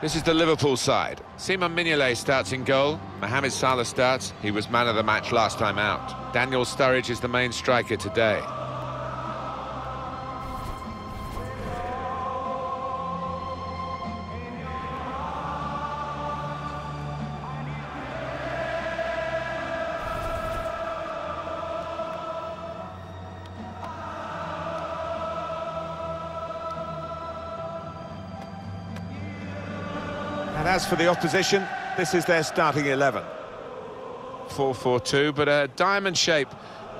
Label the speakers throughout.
Speaker 1: This is the Liverpool side. Simon Mignolet starts in goal. Mohamed Salah starts. He was man of the match last time out. Daniel Sturridge is the main striker today. And as for the opposition, this is their starting 11. 4-4-2, but a diamond shape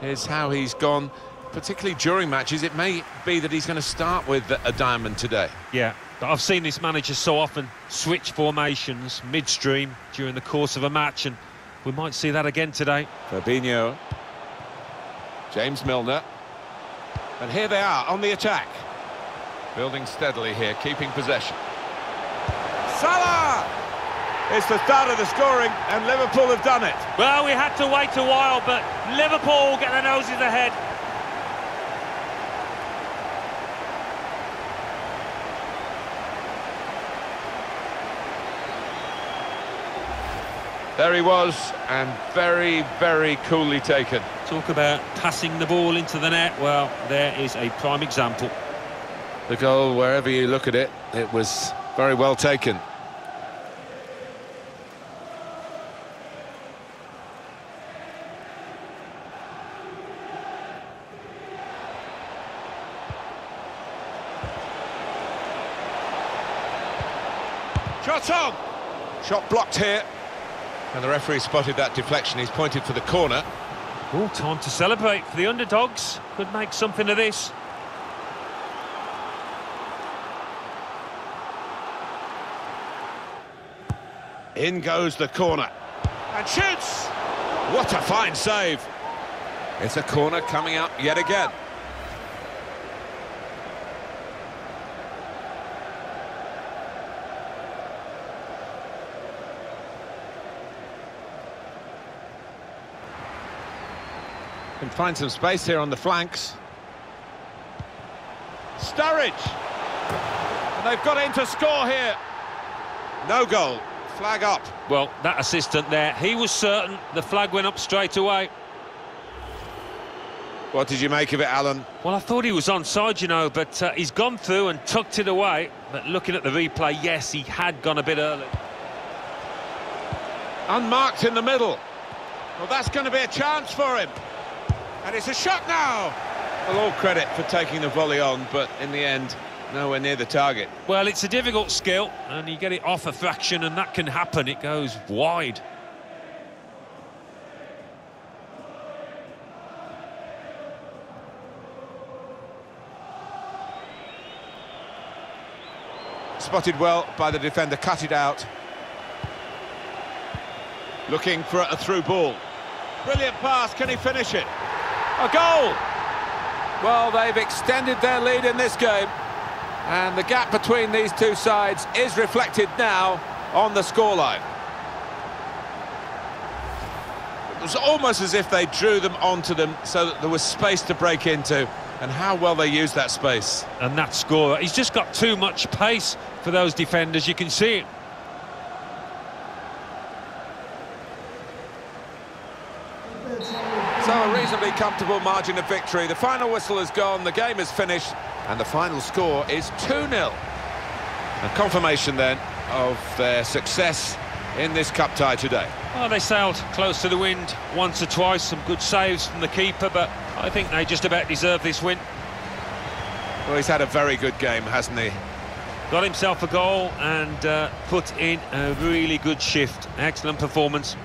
Speaker 1: is how he's gone, particularly during matches. It may be that he's going to start with a diamond today.
Speaker 2: Yeah, but I've seen this manager so often switch formations midstream during the course of a match, and we might see that again today.
Speaker 1: Fabinho. James Milner. And here they are on the attack. Building steadily here, keeping possession. Salah! It's the start of the scoring, and Liverpool have done it.
Speaker 2: Well, we had to wait a while, but Liverpool get their noses ahead.
Speaker 1: There he was, and very, very coolly taken.
Speaker 2: Talk about passing the ball into the net. Well, there is a prime example.
Speaker 1: The goal, wherever you look at it, it was very well taken. Shot on! Shot blocked here. And the referee spotted that deflection. He's pointed for the corner.
Speaker 2: Oh, time to celebrate for the underdogs. Could make something of this.
Speaker 1: In goes the corner. And shoots! What a fine save. It's a corner coming up yet again. Can find some space here on the flanks. Sturridge! And they've got in to score here. No goal. Flag up.
Speaker 2: Well, that assistant there, he was certain the flag went up straight away.
Speaker 1: What did you make of it, Alan?
Speaker 2: Well, I thought he was onside, you know, but uh, he's gone through and tucked it away. But looking at the replay, yes, he had gone a bit early.
Speaker 1: Unmarked in the middle. Well, that's going to be a chance for him. And it's a shot now. Well, all credit for taking the volley on, but in the end, nowhere near the target.
Speaker 2: Well, it's a difficult skill, and you get it off a fraction, and that can happen. It goes wide.
Speaker 1: Spotted well by the defender, cut it out. Looking for a through ball. Brilliant pass, can he finish it? A goal! Well, they've extended their lead in this game. And the gap between these two sides is reflected now on the scoreline. It was almost as if they drew them onto them so that there was space to break into. And how well they used that space.
Speaker 2: And that scorer, he's just got too much pace for those defenders, you can see it.
Speaker 1: So a reasonably comfortable margin of victory. The final whistle has gone, the game is finished, and the final score is 2-0. A confirmation then of their success in this cup tie today.
Speaker 2: Well, they sailed close to the wind once or twice, some good saves from the keeper, but I think they just about deserve this win.
Speaker 1: Well, he's had a very good game, hasn't he?
Speaker 2: Got himself a goal and uh, put in a really good shift. Excellent performance.